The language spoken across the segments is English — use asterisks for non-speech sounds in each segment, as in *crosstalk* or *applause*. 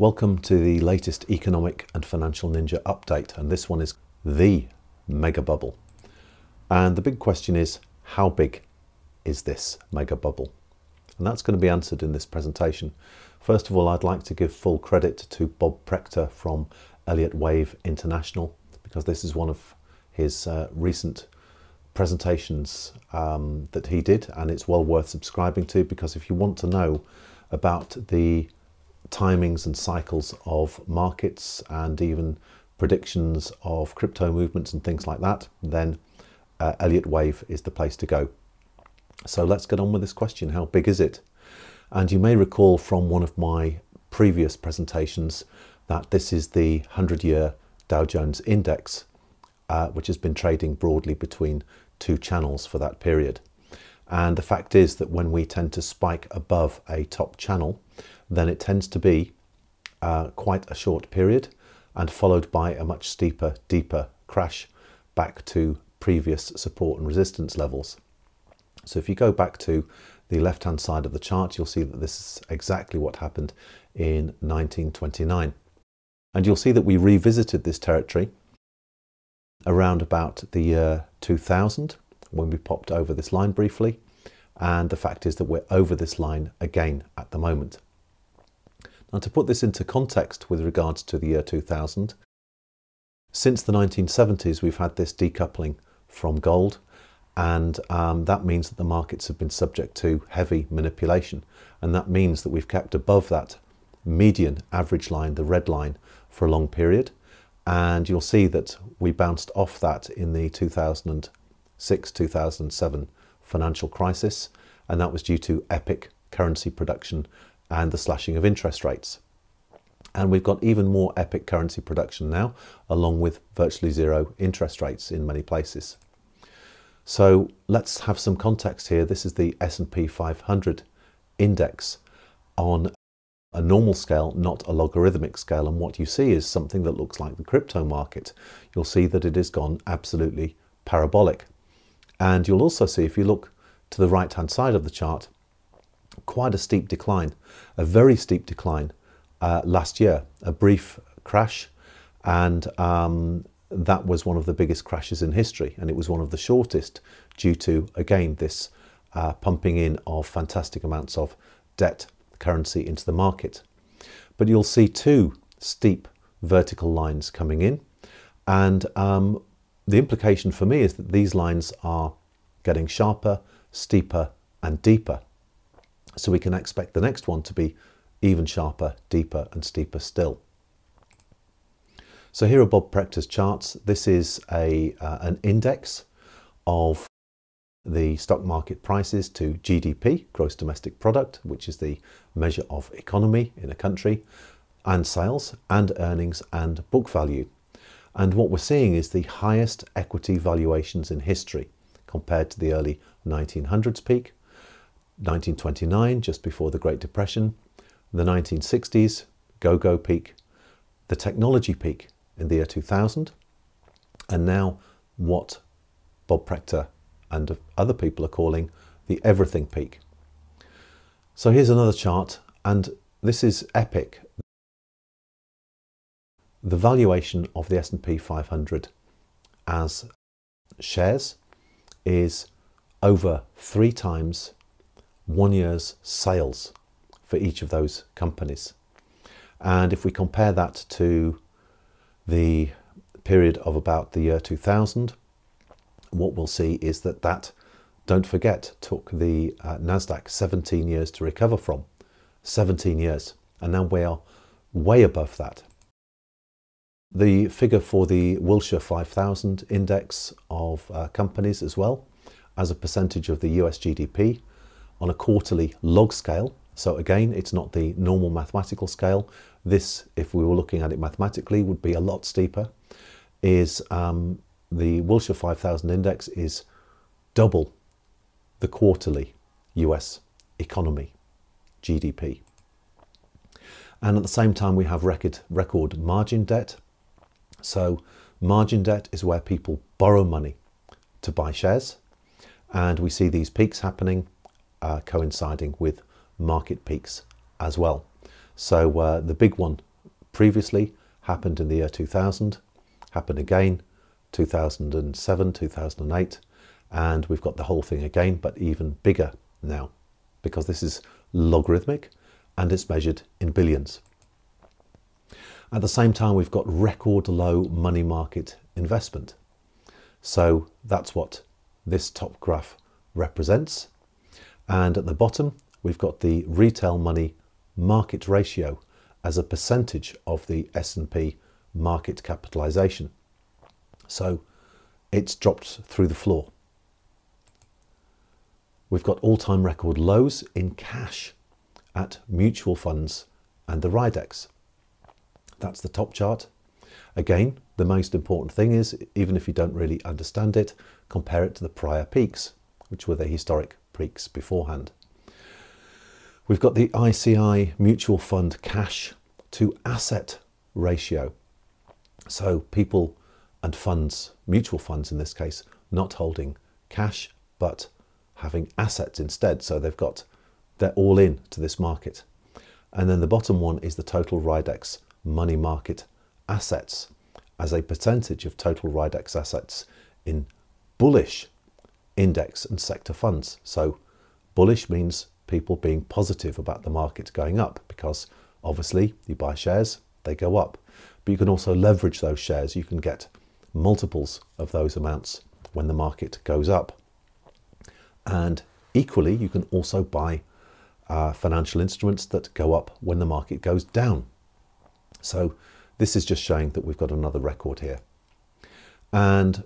Welcome to the latest economic and financial ninja update, and this one is the mega bubble. And the big question is how big is this mega bubble? And that's going to be answered in this presentation. First of all, I'd like to give full credit to Bob Prechter from Elliott Wave International because this is one of his uh, recent presentations um, that he did, and it's well worth subscribing to because if you want to know about the timings and cycles of markets and even predictions of crypto movements and things like that, then uh, Elliott Wave is the place to go. So let's get on with this question. How big is it? And you may recall from one of my previous presentations that this is the 100 year Dow Jones Index, uh, which has been trading broadly between two channels for that period. And the fact is that when we tend to spike above a top channel, then it tends to be uh, quite a short period and followed by a much steeper, deeper crash back to previous support and resistance levels. So if you go back to the left hand side of the chart, you'll see that this is exactly what happened in 1929. And you'll see that we revisited this territory around about the year 2000 when we popped over this line briefly. And the fact is that we're over this line again at the moment. Now, to put this into context with regards to the year 2000, since the 1970s, we've had this decoupling from gold, and um, that means that the markets have been subject to heavy manipulation. And that means that we've kept above that median average line, the red line, for a long period. And you'll see that we bounced off that in the 2006 2007 financial crisis, and that was due to epic currency production and the slashing of interest rates. And we've got even more epic currency production now, along with virtually zero interest rates in many places. So let's have some context here. This is the S&P 500 index on a normal scale, not a logarithmic scale. And what you see is something that looks like the crypto market. You'll see that it has gone absolutely parabolic. And you'll also see, if you look to the right hand side of the chart, quite a steep decline, a very steep decline uh, last year, a brief crash, and um, that was one of the biggest crashes in history, and it was one of the shortest due to, again, this uh, pumping in of fantastic amounts of debt currency into the market. But you'll see two steep vertical lines coming in, and um, the implication for me is that these lines are getting sharper, steeper, and deeper. So we can expect the next one to be even sharper, deeper and steeper still. So here are Bob Prechter's charts. This is a, uh, an index of the stock market prices to GDP, gross domestic product, which is the measure of economy in a country, and sales and earnings and book value. And what we're seeing is the highest equity valuations in history compared to the early 1900s peak 1929, just before the Great Depression, the 1960s, go-go peak, the technology peak in the year 2000, and now what Bob Prechter and other people are calling the everything peak. So here's another chart, and this is epic. The valuation of the S&P 500 as shares is over three times one year's sales for each of those companies. And if we compare that to the period of about the year 2000, what we'll see is that that, don't forget, took the uh, NASDAQ 17 years to recover from. 17 years. And now we are way above that. The figure for the Wilshire 5000 index of uh, companies as well, as a percentage of the US GDP, on a quarterly log scale. So again, it's not the normal mathematical scale. This, if we were looking at it mathematically, would be a lot steeper. Is um, the Wilshire 5000 index is double the quarterly US economy, GDP. And at the same time, we have record, record margin debt. So margin debt is where people borrow money to buy shares. And we see these peaks happening uh, coinciding with market peaks as well. So uh, the big one previously happened in the year 2000, happened again 2007, 2008, and we've got the whole thing again, but even bigger now because this is logarithmic and it's measured in billions. At the same time, we've got record low money market investment. So that's what this top graph represents. And at the bottom, we've got the retail money market ratio as a percentage of the S&P market capitalization. So it's dropped through the floor. We've got all-time record lows in cash at mutual funds and the Rydex. That's the top chart. Again, the most important thing is, even if you don't really understand it, compare it to the prior peaks, which were the historic peaks beforehand. We've got the ICI mutual fund cash to asset ratio. So people and funds, mutual funds in this case, not holding cash, but having assets instead. So they've got, they're all in to this market. And then the bottom one is the total Rydex money market assets as a percentage of total Rydex assets in bullish index and sector funds. So bullish means people being positive about the market going up because obviously you buy shares, they go up. But you can also leverage those shares. You can get multiples of those amounts when the market goes up. And equally, you can also buy uh, financial instruments that go up when the market goes down. So this is just showing that we've got another record here. And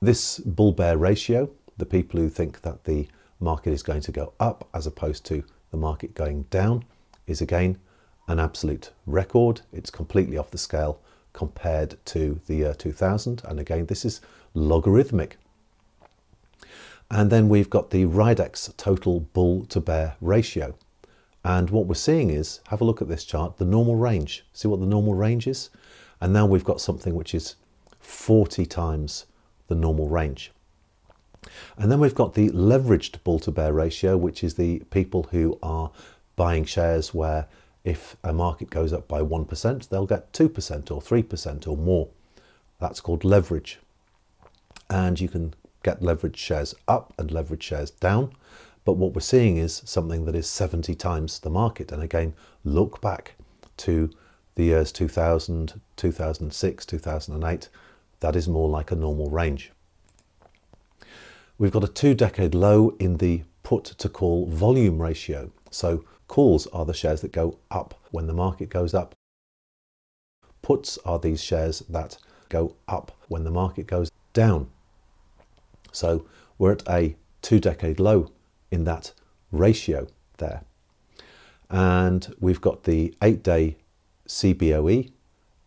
this bull bear ratio, the people who think that the market is going to go up as opposed to the market going down, is again an absolute record. It's completely off the scale compared to the year 2000. And again, this is logarithmic. And then we've got the Rydex total bull to bear ratio. And what we're seeing is, have a look at this chart, the normal range. See what the normal range is? And now we've got something which is 40 times the normal range. And then we've got the leveraged bull to bear ratio, which is the people who are buying shares where if a market goes up by 1%, they'll get 2% or 3% or more. That's called leverage. And you can get leverage shares up and leverage shares down. But what we're seeing is something that is 70 times the market. And again, look back to the years 2000, 2006, 2008. That is more like a normal range. We've got a two decade low in the put to call volume ratio. So calls are the shares that go up when the market goes up. Puts are these shares that go up when the market goes down. So we're at a two decade low in that ratio there. And we've got the eight day CBOE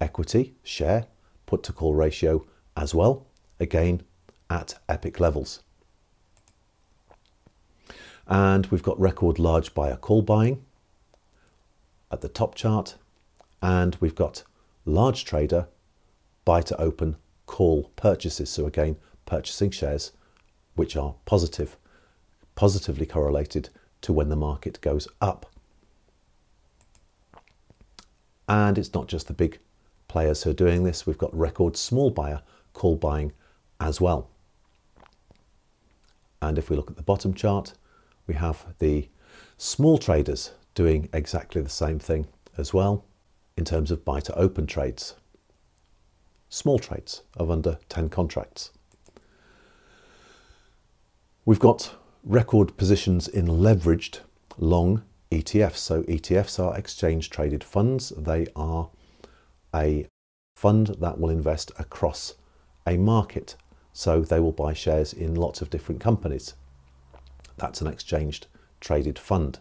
equity share put to call ratio as well, again at epic levels. And we've got record large buyer call buying at the top chart. And we've got large trader buy to open call purchases. So again, purchasing shares which are positive positively correlated to when the market goes up. And it's not just the big players who are doing this, we've got record small buyer call buying as well. And if we look at the bottom chart, we have the small traders doing exactly the same thing as well in terms of buy to open trades. Small trades of under 10 contracts. We've got record positions in leveraged long ETFs. So ETFs are exchange traded funds. They are a fund that will invest across a market. So they will buy shares in lots of different companies. That's an exchanged traded fund.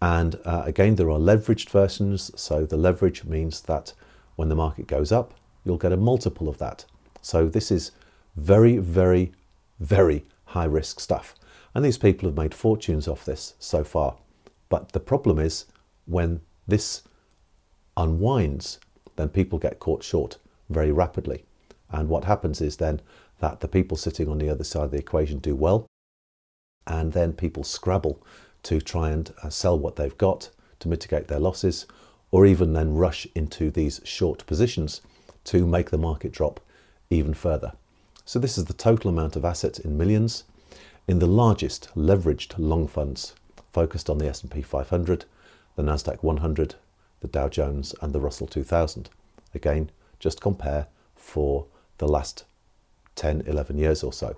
And uh, again, there are leveraged versions. So the leverage means that when the market goes up, you'll get a multiple of that. So this is very, very, very high risk stuff. And these people have made fortunes off this so far. But the problem is when this unwinds, then people get caught short very rapidly. And what happens is then that the people sitting on the other side of the equation do well, and then people scrabble to try and uh, sell what they've got to mitigate their losses, or even then rush into these short positions to make the market drop even further. So this is the total amount of assets in millions in the largest leveraged long funds focused on the S&P 500, the Nasdaq 100, the Dow Jones and the Russell 2000. Again, just compare for the last 10, 11 years or so.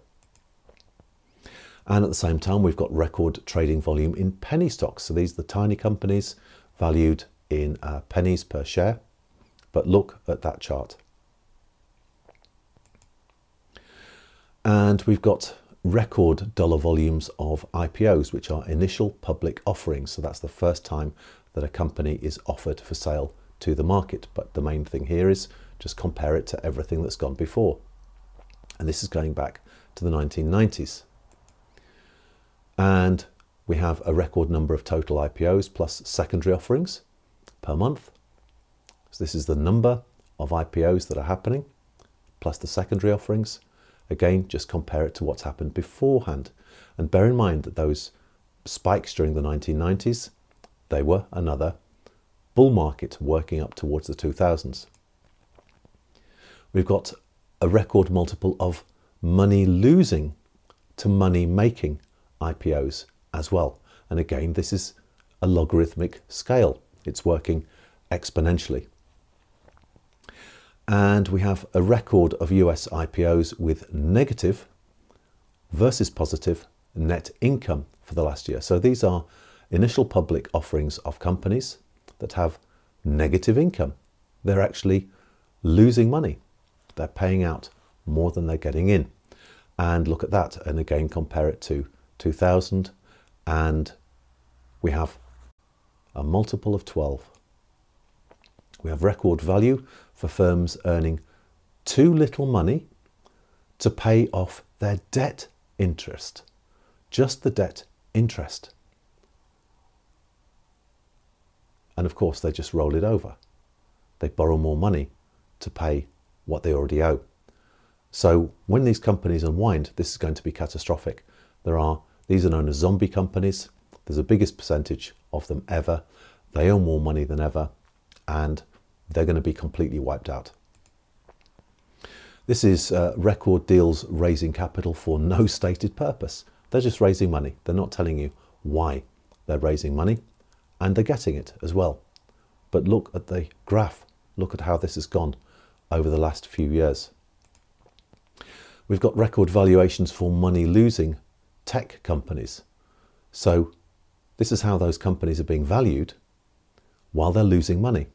And at the same time, we've got record trading volume in penny stocks. So these are the tiny companies valued in uh, pennies per share. But look at that chart. And we've got record dollar volumes of IPOs, which are initial public offerings. So that's the first time that a company is offered for sale to the market. But the main thing here is just compare it to everything that's gone before. And this is going back to the 1990s. And we have a record number of total IPOs plus secondary offerings per month. So this is the number of IPOs that are happening plus the secondary offerings. Again, just compare it to what's happened beforehand. And bear in mind that those spikes during the 1990s, they were another bull market working up towards the 2000s. We've got a record multiple of money losing to money making IPOs as well. And again, this is a logarithmic scale. It's working exponentially. And we have a record of US IPOs with negative versus positive net income for the last year. So these are initial public offerings of companies that have negative income. They're actually losing money. They're paying out more than they're getting in. And look at that, and again compare it to 2000, and we have a multiple of 12. We have record value for firms earning too little money to pay off their debt interest, just the debt interest. And of course, they just roll it over. They borrow more money to pay what they already owe. So when these companies unwind, this is going to be catastrophic. There are these are known as zombie companies. There's the biggest percentage of them ever. They owe more money than ever, and they're going to be completely wiped out. This is uh, record deals raising capital for no *laughs* stated purpose. They're just raising money. They're not telling you why they're raising money, and they're getting it as well. But look at the graph. Look at how this has gone over the last few years. We've got record valuations for money losing tech companies. So this is how those companies are being valued while they're losing money.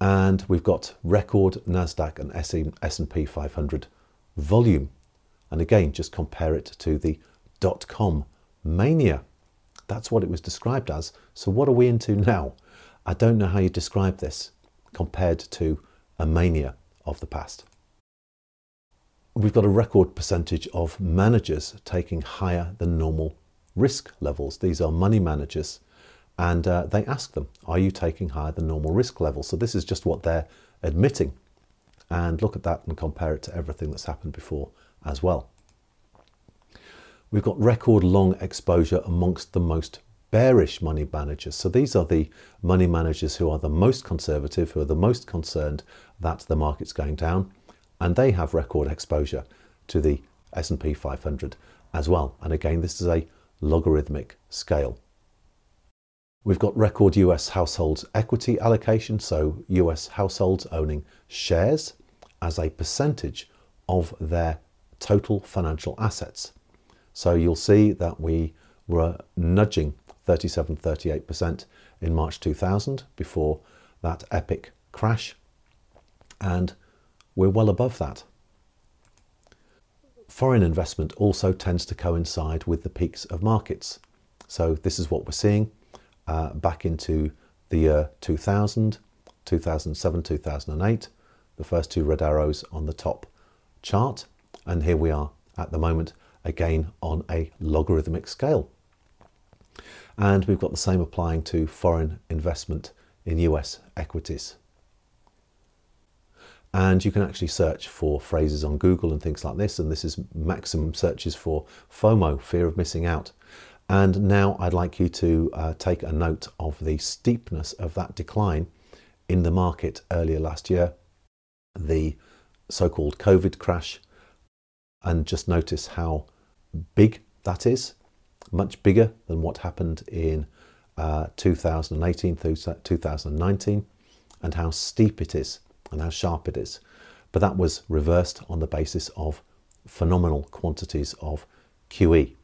And we've got record Nasdaq and S&P 500 volume. And again, just compare it to the dot-com mania. That's what it was described as. So what are we into now? I don't know how you describe this compared to a mania of the past. We've got a record percentage of managers taking higher than normal risk levels. These are money managers, and uh, they ask them, Are you taking higher than normal risk levels? So, this is just what they're admitting. And look at that and compare it to everything that's happened before as well. We've got record long exposure amongst the most bearish money managers. So these are the money managers who are the most conservative, who are the most concerned that the market's going down and they have record exposure to the S&P 500 as well. And again, this is a logarithmic scale. We've got record US households equity allocation, so US households owning shares as a percentage of their total financial assets. So you'll see that we were nudging 37, 38% in March 2000 before that epic crash. And we're well above that. Foreign investment also tends to coincide with the peaks of markets. So this is what we're seeing uh, back into the year 2000, 2007, 2008, the first two red arrows on the top chart. And here we are at the moment, again on a logarithmic scale. And we've got the same applying to foreign investment in US equities and you can actually search for phrases on Google and things like this. And this is maximum searches for FOMO, fear of missing out. And now I'd like you to uh, take a note of the steepness of that decline in the market earlier last year, the so called COVID crash, and just notice how big that is, much bigger than what happened in uh, 2018 through 2019, and how steep it is and how sharp it is. But that was reversed on the basis of phenomenal quantities of QE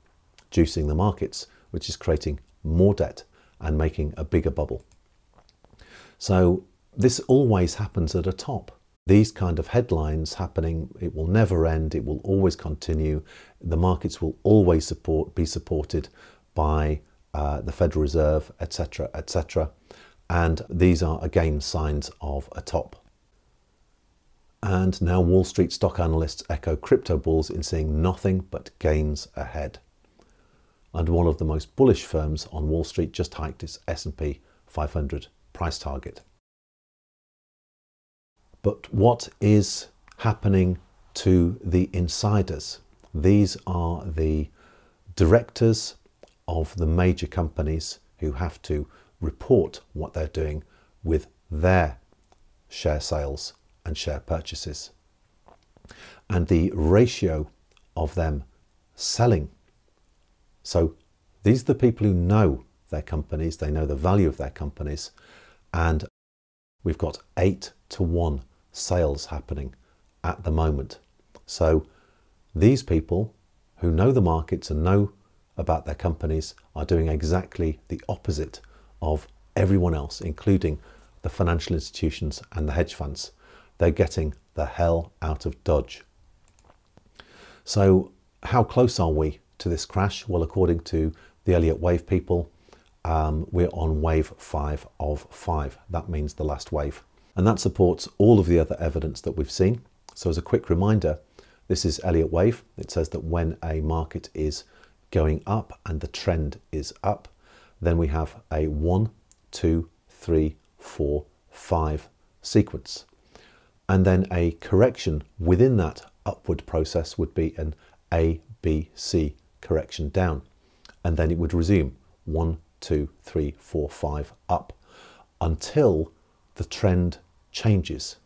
juicing the markets, which is creating more debt and making a bigger bubble. So this always happens at a top. These kind of headlines happening, it will never end, it will always continue. The markets will always support, be supported by uh, the Federal Reserve, etc., etc. And these are again signs of a top. And now Wall Street stock analysts echo crypto bulls in seeing nothing but gains ahead and one of the most bullish firms on Wall Street just hiked its S&P 500 price target. But what is happening to the insiders? These are the directors of the major companies who have to report what they're doing with their share sales and share purchases. And the ratio of them selling so these are the people who know their companies, they know the value of their companies, and we've got eight to one sales happening at the moment. So these people who know the markets and know about their companies are doing exactly the opposite of everyone else, including the financial institutions and the hedge funds. They're getting the hell out of Dodge. So, how close are we to this crash? Well, according to the Elliott wave people, um, we're on wave five of five. That means the last wave. And that supports all of the other evidence that we've seen. So as a quick reminder, this is Elliott wave. It says that when a market is going up and the trend is up, then we have a one, two, three, four, five sequence. And then a correction within that upward process would be an A, B, C correction down. And then it would resume one, two, three, four, five up until the trend changes.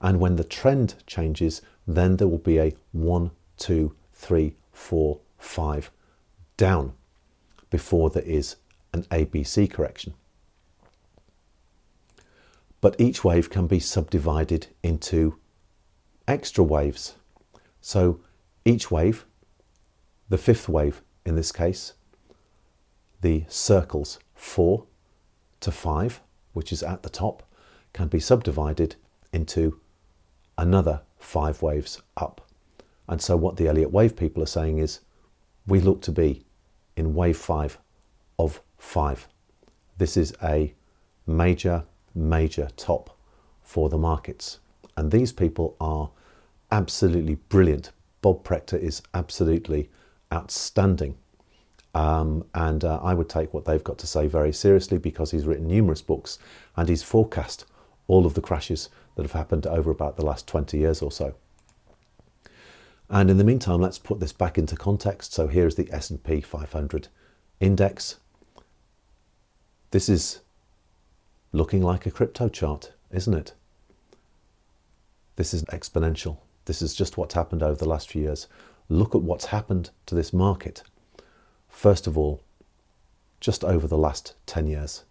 And when the trend changes, then there will be a one, two, three, four, five down before there is an ABC correction. But each wave can be subdivided into extra waves. So each wave the fifth wave in this case, the circles 4 to 5, which is at the top, can be subdivided into another five waves up. And so what the Elliott wave people are saying is we look to be in wave 5 of 5. This is a major, major top for the markets. And these people are absolutely brilliant. Bob Prechter is absolutely outstanding. Um, and uh, I would take what they've got to say very seriously because he's written numerous books and he's forecast all of the crashes that have happened over about the last 20 years or so. And in the meantime, let's put this back into context. So here's the S&P 500 index. This is looking like a crypto chart, isn't it? This is exponential. This is just what's happened over the last few years look at what's happened to this market. First of all, just over the last 10 years.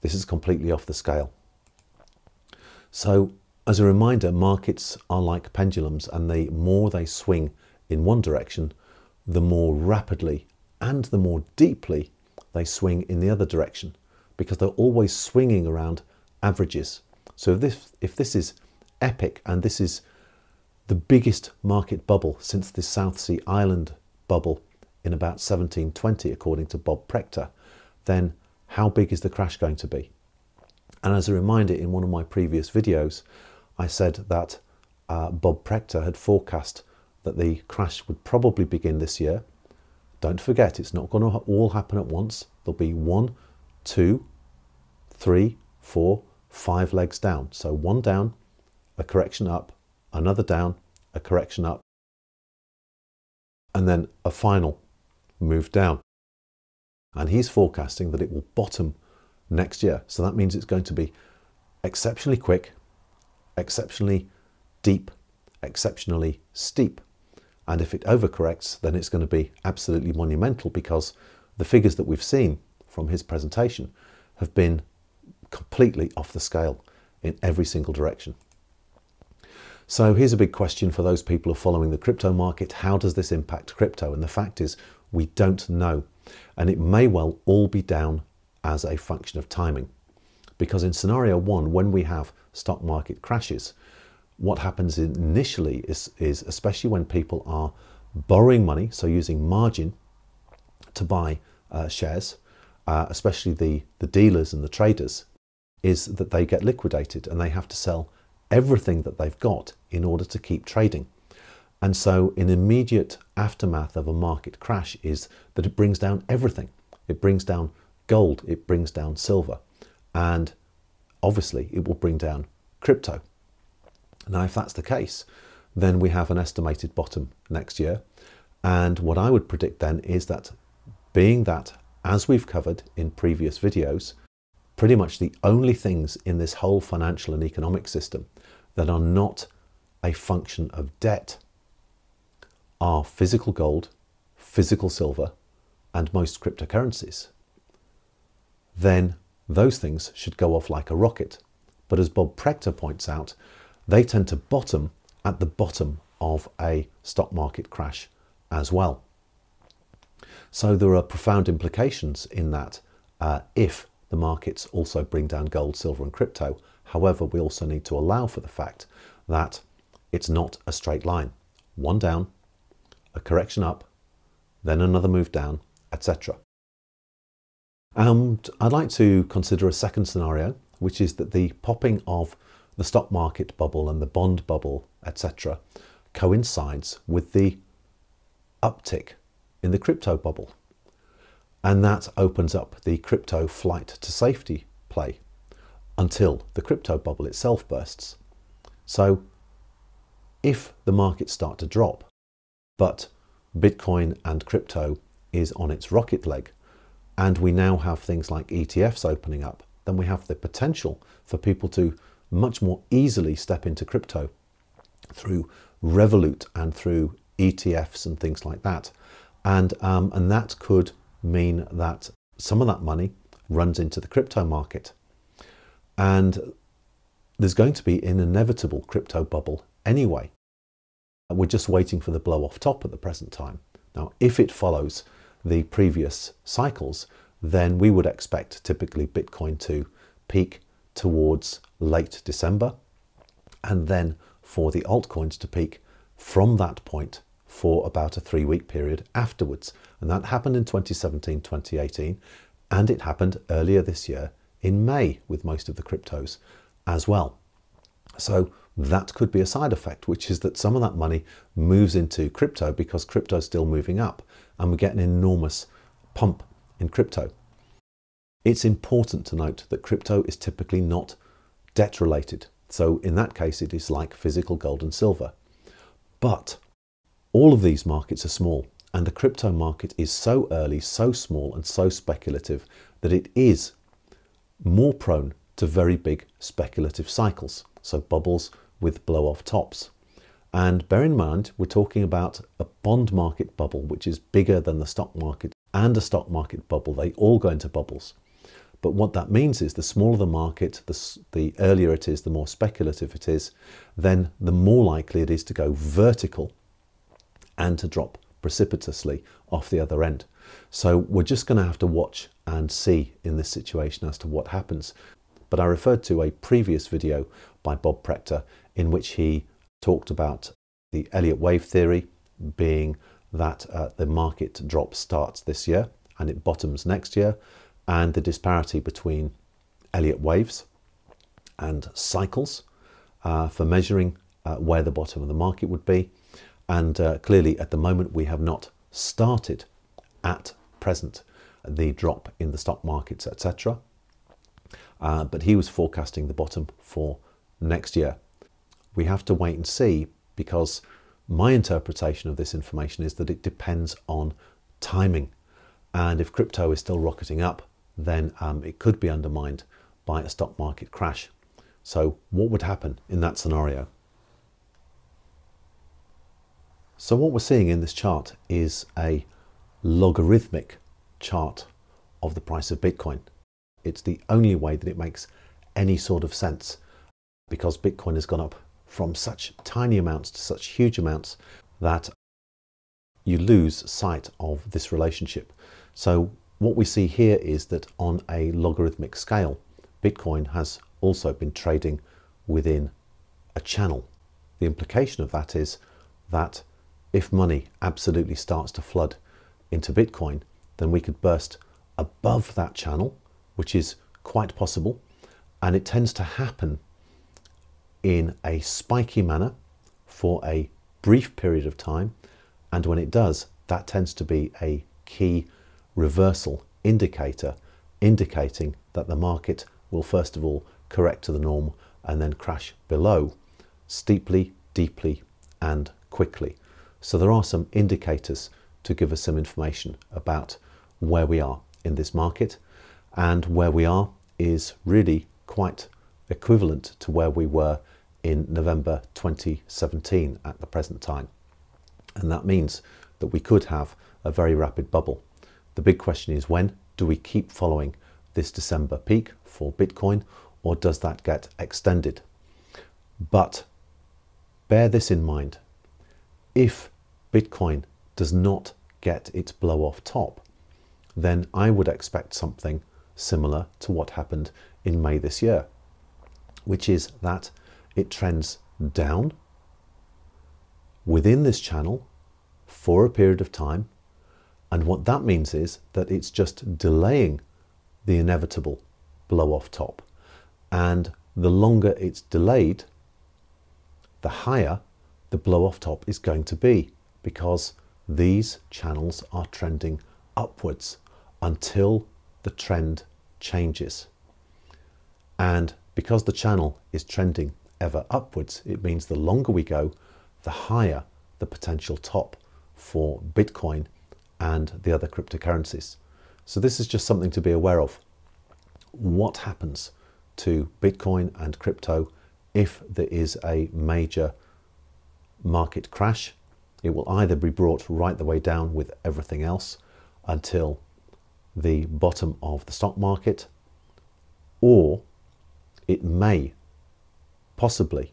This is completely off the scale. So, as a reminder, markets are like pendulums, and the more they swing in one direction, the more rapidly and the more deeply they swing in the other direction because they're always swinging around averages. So, if this, if this is epic and this is the biggest market bubble since the South Sea Island bubble in about 1720, according to Bob Prechter, then how big is the crash going to be? And as a reminder, in one of my previous videos, I said that uh, Bob Prechter had forecast that the crash would probably begin this year. Don't forget, it's not going to all happen at once. There'll be one, two, three, four, five legs down. So one down, a correction up, another down, a correction up, and then a final move down. And he's forecasting that it will bottom next year. So that means it's going to be exceptionally quick, exceptionally deep, exceptionally steep. And if it overcorrects, then it's going to be absolutely monumental because the figures that we've seen from his presentation have been completely off the scale in every single direction. So here's a big question for those people who are following the crypto market. How does this impact crypto? And the fact is, we don't know. And it may well all be down as a function of timing. Because in scenario one, when we have stock market crashes, what happens initially is, is especially when people are borrowing money, so using margin to buy uh, shares, uh, especially the, the dealers and the traders, is that they get liquidated and they have to sell everything that they've got in order to keep trading. And so, an immediate aftermath of a market crash is that it brings down everything. It brings down gold, it brings down silver, and obviously, it will bring down crypto. Now, if that's the case, then we have an estimated bottom next year. And what I would predict then is that, being that, as we've covered in previous videos, pretty much the only things in this whole financial and economic system that are not a function of debt are physical gold, physical silver, and most cryptocurrencies, then those things should go off like a rocket. But as Bob Prechter points out, they tend to bottom at the bottom of a stock market crash as well. So there are profound implications in that uh, if the markets also bring down gold, silver, and crypto. However, we also need to allow for the fact that it's not a straight line. One down, a correction up, then another move down, etc. And I'd like to consider a second scenario, which is that the popping of the stock market bubble and the bond bubble, etc., coincides with the uptick in the crypto bubble. And that opens up the crypto flight to safety play until the crypto bubble itself bursts. So if the markets start to drop, but Bitcoin and crypto is on its rocket leg, and we now have things like ETFs opening up, then we have the potential for people to much more easily step into crypto through Revolut and through ETFs and things like that. And, um, and that could mean that some of that money runs into the crypto market. And there's going to be an inevitable crypto bubble anyway. Uh, we're just waiting for the blow off top at the present time. Now, if it follows the previous cycles, then we would expect typically Bitcoin to peak towards late December and then for the altcoins to peak from that point for about a three week period afterwards. And that happened in 2017, 2018, and it happened earlier this year in May with most of the cryptos as well. So that could be a side effect, which is that some of that money moves into crypto because crypto is still moving up and we get an enormous pump in crypto. It's important to note that crypto is typically not debt related. So in that case, it is like physical gold and silver. But all of these markets are small, and the crypto market is so early, so small, and so speculative that it is more prone to very big speculative cycles, so bubbles with blow off tops. And bear in mind, we're talking about a bond market bubble, which is bigger than the stock market, and a stock market bubble. They all go into bubbles. But what that means is the smaller the market, the, the earlier it is, the more speculative it is, then the more likely it is to go vertical and to drop precipitously off the other end. So we're just going to have to watch and see in this situation as to what happens. But I referred to a previous video by Bob Prechter in which he talked about the Elliott wave theory being that uh, the market drop starts this year and it bottoms next year, and the disparity between Elliott waves and cycles uh, for measuring uh, where the bottom of the market would be. And uh, clearly, at the moment, we have not started at present the drop in the stock markets, etc. Uh, but he was forecasting the bottom for next year. We have to wait and see because my interpretation of this information is that it depends on timing. And if crypto is still rocketing up, then um, it could be undermined by a stock market crash. So, what would happen in that scenario? So, what we're seeing in this chart is a logarithmic chart of the price of Bitcoin. It's the only way that it makes any sort of sense because Bitcoin has gone up from such tiny amounts to such huge amounts that you lose sight of this relationship. So, what we see here is that on a logarithmic scale, Bitcoin has also been trading within a channel. The implication of that is that if money absolutely starts to flood into Bitcoin, then we could burst above that channel, which is quite possible. And it tends to happen in a spiky manner for a brief period of time. And when it does, that tends to be a key reversal indicator indicating that the market will first of all correct to the norm and then crash below steeply, deeply, and quickly. So there are some indicators to give us some information about where we are in this market. And where we are is really quite equivalent to where we were in November 2017 at the present time. And that means that we could have a very rapid bubble. The big question is when do we keep following this December peak for Bitcoin or does that get extended? But bear this in mind if Bitcoin does not get its blow off top, then I would expect something similar to what happened in May this year, which is that it trends down within this channel for a period of time. And what that means is that it's just delaying the inevitable blow off top. And the longer it's delayed, the higher the blow off top is going to be because these channels are trending upwards until the trend changes. And because the channel is trending ever upwards, it means the longer we go, the higher the potential top for Bitcoin and the other cryptocurrencies. So, this is just something to be aware of. What happens to Bitcoin and crypto if there is a major market crash? It will either be brought right the way down with everything else until the bottom of the stock market, or it may possibly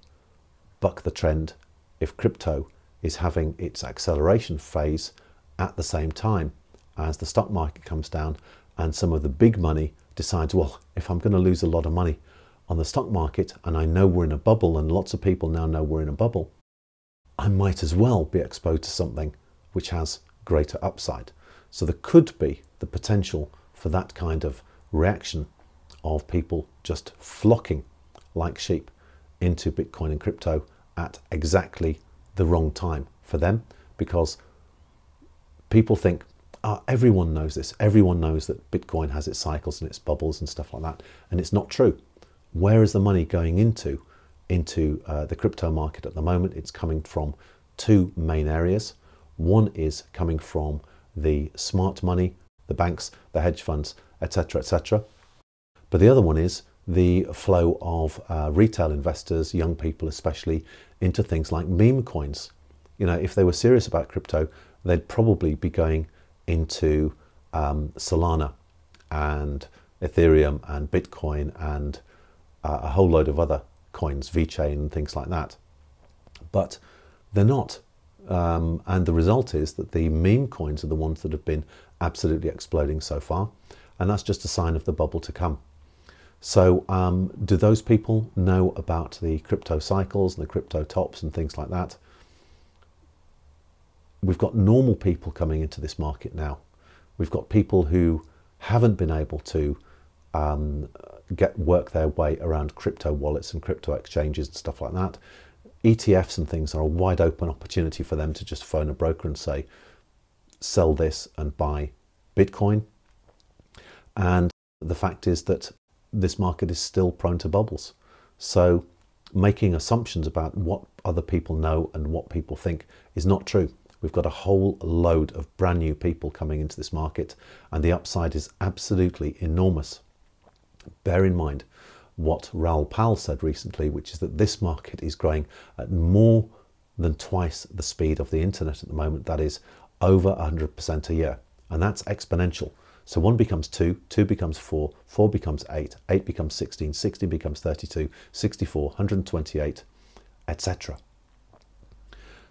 buck the trend if crypto is having its acceleration phase at the same time as the stock market comes down and some of the big money decides, well, if I'm going to lose a lot of money on the stock market and I know we're in a bubble and lots of people now know we're in a bubble, I might as well be exposed to something which has greater upside. So there could be the potential for that kind of reaction of people just flocking like sheep into Bitcoin and crypto at exactly the wrong time for them because people think oh, everyone knows this. Everyone knows that Bitcoin has its cycles and its bubbles and stuff like that. And it's not true. Where is the money going into? Into uh, the crypto market at the moment. It's coming from two main areas. One is coming from the smart money, the banks, the hedge funds, etc., etc. But the other one is the flow of uh, retail investors, young people especially, into things like meme coins. You know, if they were serious about crypto, they'd probably be going into um, Solana and Ethereum and Bitcoin and uh, a whole load of other coins, VeChain, and things like that. But they're not. Um, and the result is that the meme coins are the ones that have been absolutely exploding so far. And that's just a sign of the bubble to come. So, um, do those people know about the crypto cycles and the crypto tops and things like that? We've got normal people coming into this market now. We've got people who haven't been able to um, get work their way around crypto wallets and crypto exchanges and stuff like that. ETFs and things are a wide open opportunity for them to just phone a broker and say, sell this and buy Bitcoin. And the fact is that this market is still prone to bubbles. So making assumptions about what other people know and what people think is not true. We've got a whole load of brand new people coming into this market, and the upside is absolutely enormous. Bear in mind what Raoul Pal said recently, which is that this market is growing at more than twice the speed of the internet at the moment. That is over 100% a year, and that's exponential. So 1 becomes 2, 2 becomes 4, 4 becomes 8, 8 becomes 16, 16 becomes 32, 64, 128, etc.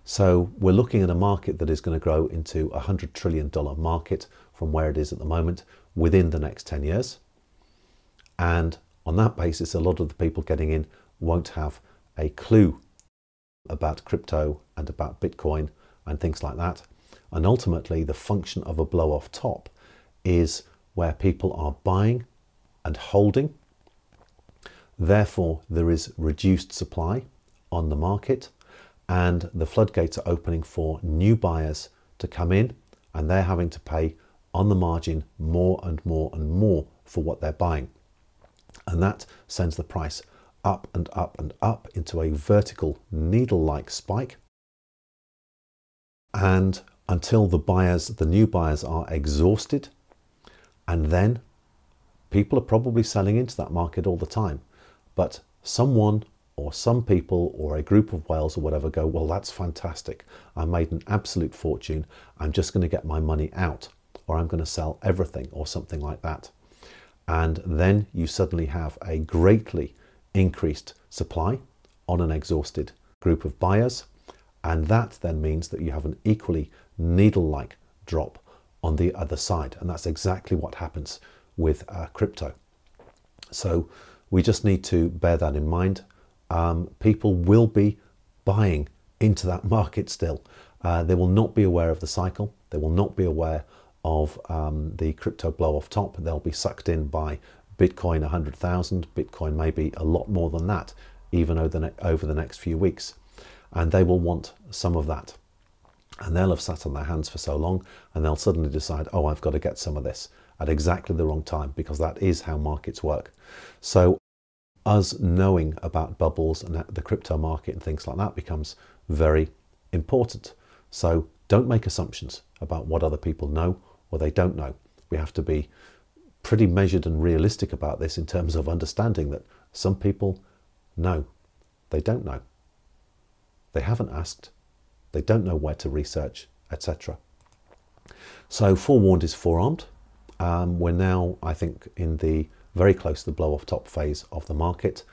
So we're looking at a market that is going to grow into a $100 trillion market from where it is at the moment within the next 10 years. And on that basis, a lot of the people getting in won't have a clue about crypto and about Bitcoin and things like that. And ultimately, the function of a blow off top is where people are buying and holding. Therefore, there is reduced supply on the market and the floodgates are opening for new buyers to come in and they're having to pay on the margin more and more and more for what they're buying. And that sends the price up and up and up into a vertical needle like spike. And until the buyers, the new buyers, are exhausted, and then people are probably selling into that market all the time. But someone or some people or a group of whales or whatever go, well, that's fantastic. I made an absolute fortune. I'm just going to get my money out, or I'm going to sell everything, or something like that. And then you suddenly have a greatly increased supply on an exhausted group of buyers. And that then means that you have an equally needle like drop on the other side. And that's exactly what happens with uh, crypto. So we just need to bear that in mind um, people will be buying into that *laughs* market still. Uh, they will not be aware of the cycle. They will not be aware of um, the crypto blow off top. They'll be sucked in by Bitcoin 100,000. Bitcoin maybe a lot more than that, even over the, over the next few weeks. And they will want some of that. And they'll have sat on their hands for so long and they'll suddenly decide, oh, I've got to get some of this at exactly the wrong time because that is how markets work. So us knowing about bubbles and the crypto market and things like that becomes very important. So don't make assumptions about what other people know or they don't know. We have to be pretty measured and realistic about this in terms of understanding that some people know, they don't know. They haven't asked, they don't know where to research, etc. So forewarned is forearmed. Um, we're now, I think, in the very close to the blow off top phase of the market.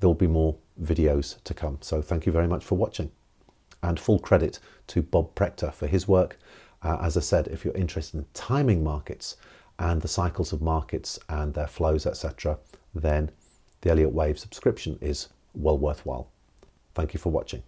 There will be more videos to come. So thank you very much for watching. And full credit to Bob Prechter for his work. Uh, as I said, if you're interested in timing markets and the cycles of markets and their flows, etc., then the Elliott Wave subscription is well worthwhile. Thank you for watching.